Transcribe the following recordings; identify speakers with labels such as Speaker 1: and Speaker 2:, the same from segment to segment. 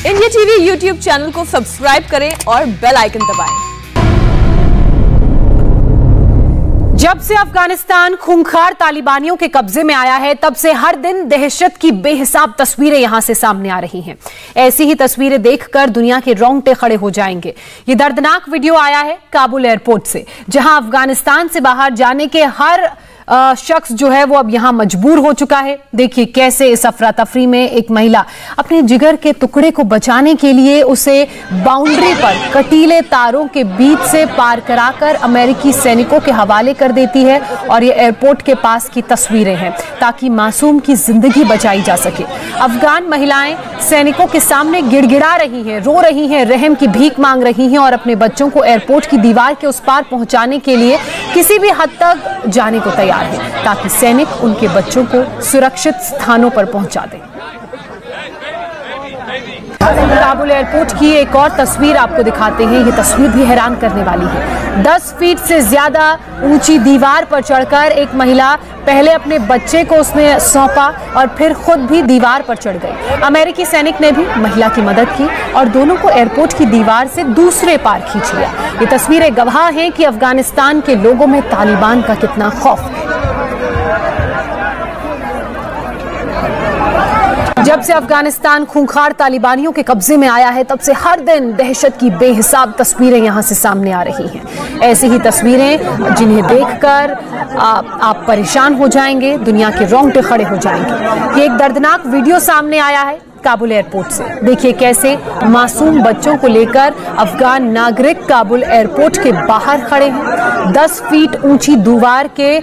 Speaker 1: India TV YouTube channel को subscribe करें और बेल आइकन दबाएँ।
Speaker 2: जब से अफ़गानिस्तान खूंखार तालिबानियों के कब्जे में आया है, तब से हर दिन दहशत की बेहिसाब तस्वीरें यहाँ से सामने आ रही हैं ऐसी ही तस्वीरें देखकर दुनिया के रोंगटे खड़े हो जाएँगे ये दर्दनाक वीडियो आया है काबुल एयरपोर्ट से, जहाँ अफ़गानिस्तान से बाहर जाने के हर शख्स जो है वो अब यहाँ मजबूर हो चुका है। देखिए कैसे इस अफरा तफरी में एक महिला अपने जिगर के टुकड़े को बचाने के लिए उसे बाउंड्री पर कटीले तारों के बीच से पार कराकर अमेरिकी सैनिकों के हवाले कर देती है और ये एयरपोर्ट के पास की तस्वीरें हैं ताकि मासूम की ज़िंदगी बचाई जा सके। अफगान महिलाएँ सैनिकों के सामने गिड़गिड़ा रही हैं, रो रही हैं, रहम की भीख मांग रही हैं और अपने बच्चों को एयरपोर्ट की दीवार के उस पार पहुँचाने के लिए किसी भी हद तक जाने को तैयार। है ताकि सैनिक उनके बच्चों को सुरक्षित स्थानों पर पहुँचा दें। काबुल एयरपोर्ट की एक और तस्वीर आपको दिखाते हैं। ये तस्वीर भी हैरान करने वाली है। 10 फीट से ज़्यादा ऊँची दीवार पर चढ़कर एक महिला पहले अपने बच्चे को उसने सौंपा और फिर खुद भी दीवार पर चढ़ गई। अमेरिकी सैनिक ने भी महिला की मदद की और दोनों को एयरपोर्ट की दीवार से दूसरे पार खींच लिया। ये तस्वीरें गवाह हैं कि अफ़गानिस्तान के लोगों में तालिबान का कितना खौफ है जब से अफ़गानिस्तान खूंखार तालिबानियों के कब्जे में आया है तब से हर दिन दहशत की बेहिसाब तस्वीरें यहाँ से सामने आ रही हैं। ऐसी ही तस्वीरें जिन्हें देखकर आप, आप परेशान हो जाएँगे दुनिया के रोंगटे खड़े हो जाएँगे। ये एक दर्दनाक वीडियो सामने आया है। काबुल एयरपोर्ट से। देखिए कैसे मासूम बच्चों को लेकर अफगान नागरिक काबुल एयरपोर्ट के बाहर खड़े हैं। 10 फीट ऊँची दीवार के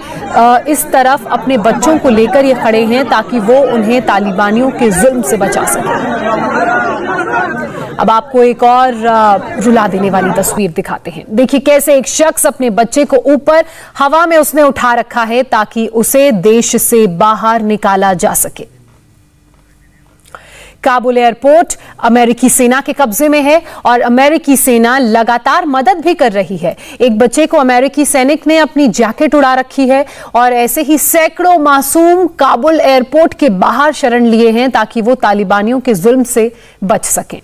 Speaker 2: इस तरफ़ अपने बच्चों को लेकर ये खड़े हैं ताकि वो उन्हें तालिबानियों के जुल्म से बचा सके। अब आपको एक और रुला देने वाली तस्वीर दिखाते हैं। देखिए कैसे एक शख्स अपने बच्चे को ऊपर हवा में उसने उठा रखा है ताकि उसे देश से बाहर निकाला जा सके। काबुल एयरपोर्ट अमेरिकी सेना के कब्जे में है और अमेरिकी सेना लगातार मदद भी कर रही है। एक बच्चे को अमेरिकी सैनिक ने अपनी जैकेट उड़ा रखी है और ऐसे ही सैकड़ों मासूम काबुल एयरपोर्ट के बाहर शरण लिए हैं ताकि वो तालिबानियों के जुल्म से बच सकें।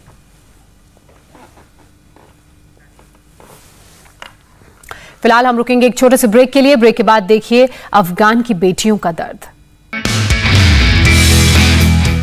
Speaker 2: फ़िलहाल हम रुकेंगे एक छोटे से ब्रेक के लिए। ब्रेक के बाद देखिए अफगान की बेटियों का दर्द।